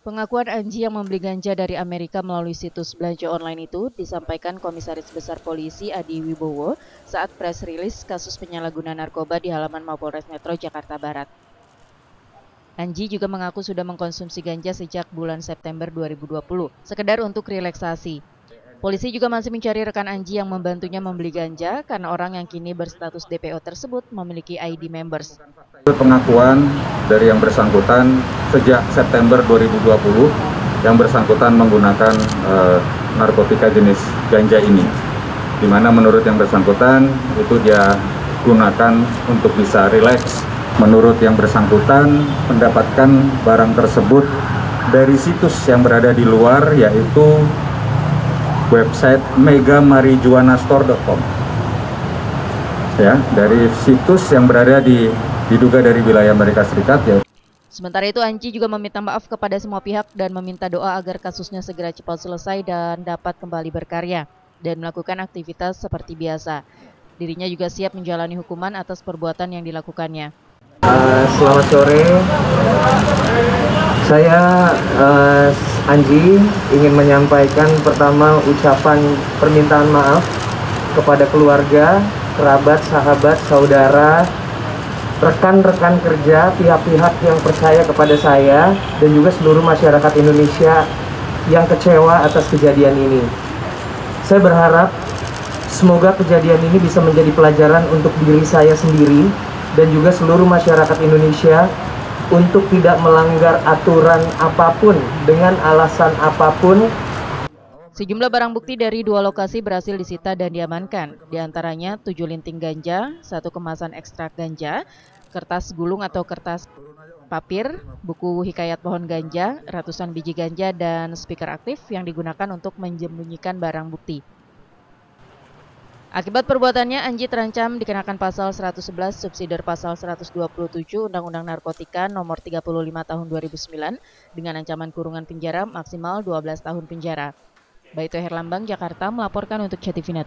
Pengakuan Anji yang membeli ganja dari Amerika melalui situs belanja online itu disampaikan Komisaris Besar Polisi Adi Wibowo saat press release kasus penyalahgunaan narkoba di halaman Mapolres Metro Jakarta Barat. Anji juga mengaku sudah mengkonsumsi ganja sejak bulan September 2020, sekedar untuk relaksasi. Polisi juga masih mencari rekan Anji yang membantunya membeli ganja karena orang yang kini berstatus DPO tersebut memiliki ID members. Pengakuan dari yang bersangkutan sejak September 2020 yang bersangkutan menggunakan e, narkotika jenis ganja ini. Di mana menurut yang bersangkutan itu dia gunakan untuk bisa rileks. Menurut yang bersangkutan mendapatkan barang tersebut dari situs yang berada di luar yaitu website megamarijuanastore.com ya dari situs yang berada di diduga dari wilayah Amerika Serikat ya. Sementara itu Anji juga meminta maaf kepada semua pihak dan meminta doa agar kasusnya segera cepat selesai dan dapat kembali berkarya dan melakukan aktivitas seperti biasa. Dirinya juga siap menjalani hukuman atas perbuatan yang dilakukannya. Uh, selamat sore, saya uh, Anji ingin menyampaikan pertama ucapan permintaan maaf kepada keluarga, kerabat, sahabat, saudara, rekan-rekan kerja, pihak-pihak yang percaya kepada saya dan juga seluruh masyarakat Indonesia yang kecewa atas kejadian ini. Saya berharap semoga kejadian ini bisa menjadi pelajaran untuk diri saya sendiri dan juga seluruh masyarakat Indonesia untuk tidak melanggar aturan apa pun dengan alasan apa pun. Sejumlah barang bukti dari dua lokasi berhasil disita dan diamankan, di antaranya tujuh linting ganja, satu kemasan ekstrak ganja, kertas gulung atau kertas papir, buku hikayat pohon ganja, ratusan biji ganja, dan speaker aktif yang digunakan untuk menyembunyikan barang bukti. Akibat perbuatannya, Anji terancam dikenakan pasal 111 subsidiar pasal 127 Undang-Undang Narkotika nomor 35 tahun 2009 dengan ancaman kurungan penjara maksimal 12 tahun penjara. Baito Herlambang, Jakarta melaporkan untuk Cetivinet.